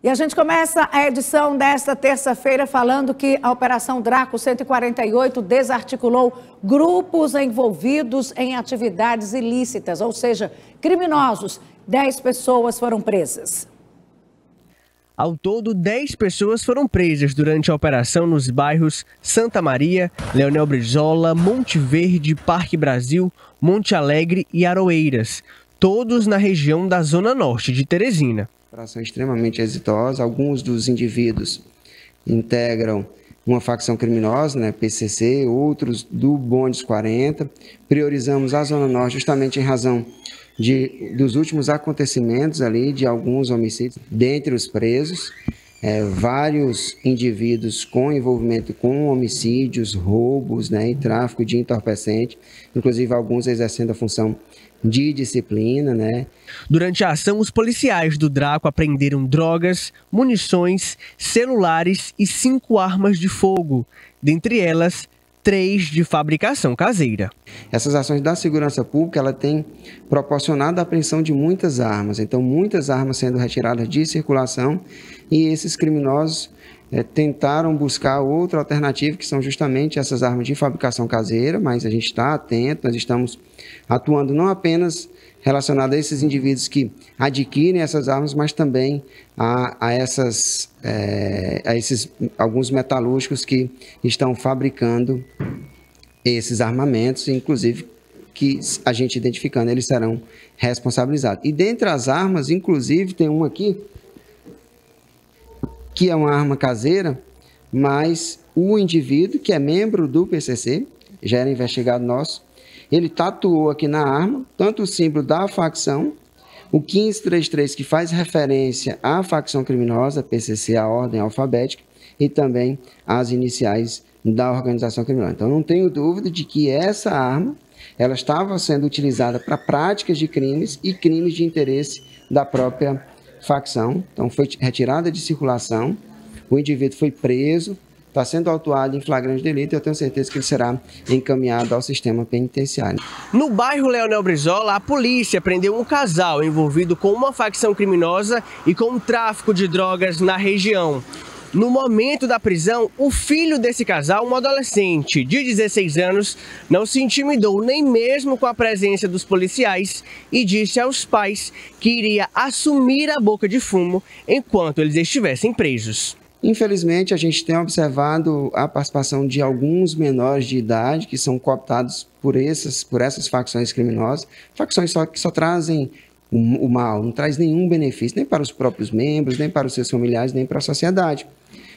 E a gente começa a edição desta terça-feira falando que a Operação Draco 148 desarticulou grupos envolvidos em atividades ilícitas, ou seja, criminosos. Dez pessoas foram presas. Ao todo, 10 pessoas foram presas durante a operação nos bairros Santa Maria, Leonel Brizola, Monte Verde, Parque Brasil, Monte Alegre e Aroeiras, todos na região da Zona Norte de Teresina operação extremamente exitosa. Alguns dos indivíduos integram uma facção criminosa, né, PCC, outros do Bondes 40. Priorizamos a Zona Norte justamente em razão de, dos últimos acontecimentos ali, de alguns homicídios dentre os presos. É, vários indivíduos com envolvimento com homicídios, roubos né, e tráfico de entorpecente, inclusive alguns exercendo a função de disciplina, né? Durante a ação, os policiais do Draco apreenderam drogas, munições, celulares e cinco armas de fogo, dentre elas três de fabricação caseira. Essas ações da segurança pública ela tem proporcionado a apreensão de muitas armas, então muitas armas sendo retiradas de circulação e esses criminosos é, tentaram buscar outra alternativa, que são justamente essas armas de fabricação caseira, mas a gente está atento, nós estamos atuando não apenas relacionado a esses indivíduos que adquirem essas armas, mas também a, a, essas, é, a esses alguns metalúrgicos que estão fabricando esses armamentos, inclusive que a gente identificando, eles serão responsabilizados. E dentre as armas, inclusive, tem uma aqui, que é uma arma caseira, mas o indivíduo que é membro do PCC, já era investigado nosso, ele tatuou aqui na arma tanto o símbolo da facção, o 1533 que faz referência à facção criminosa, PCC, a ordem alfabética, e também as iniciais da organização criminosa. Então não tenho dúvida de que essa arma ela estava sendo utilizada para práticas de crimes e crimes de interesse da própria facção, então foi retirada de circulação, o indivíduo foi preso, está sendo autuado em flagrante delito e eu tenho certeza que ele será encaminhado ao sistema penitenciário. No bairro Leonel Brizola, a polícia prendeu um casal envolvido com uma facção criminosa e com o tráfico de drogas na região. No momento da prisão, o filho desse casal, um adolescente de 16 anos, não se intimidou nem mesmo com a presença dos policiais e disse aos pais que iria assumir a boca de fumo enquanto eles estivessem presos. Infelizmente, a gente tem observado a participação de alguns menores de idade que são cooptados por essas, por essas facções criminosas, facções só, que só trazem o mal, não traz nenhum benefício, nem para os próprios membros, nem para os seus familiares, nem para a sociedade.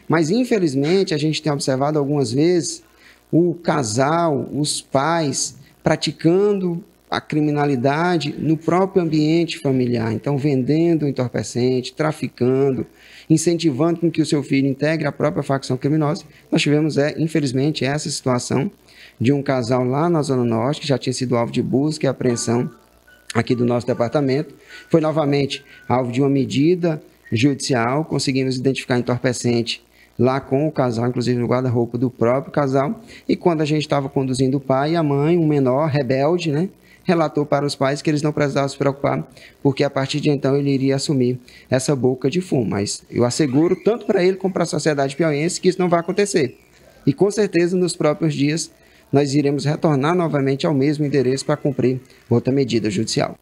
Mas, infelizmente, a gente tem observado algumas vezes o casal, os pais, praticando a criminalidade no próprio ambiente familiar. Então, vendendo entorpecente, traficando, incentivando com que o seu filho integre a própria facção criminosa. Nós tivemos, é, infelizmente, essa situação de um casal lá na Zona Norte, que já tinha sido alvo de busca e apreensão aqui do nosso departamento. Foi novamente alvo de uma medida judicial, conseguimos identificar entorpecente lá com o casal, inclusive no guarda-roupa do próprio casal. E quando a gente estava conduzindo o pai e a mãe, um menor rebelde, né, relatou para os pais que eles não precisavam se preocupar, porque a partir de então ele iria assumir essa boca de fumo. Mas eu asseguro, tanto para ele como para a sociedade piauiense, que isso não vai acontecer. E com certeza, nos próprios dias, nós iremos retornar novamente ao mesmo endereço para cumprir outra medida judicial.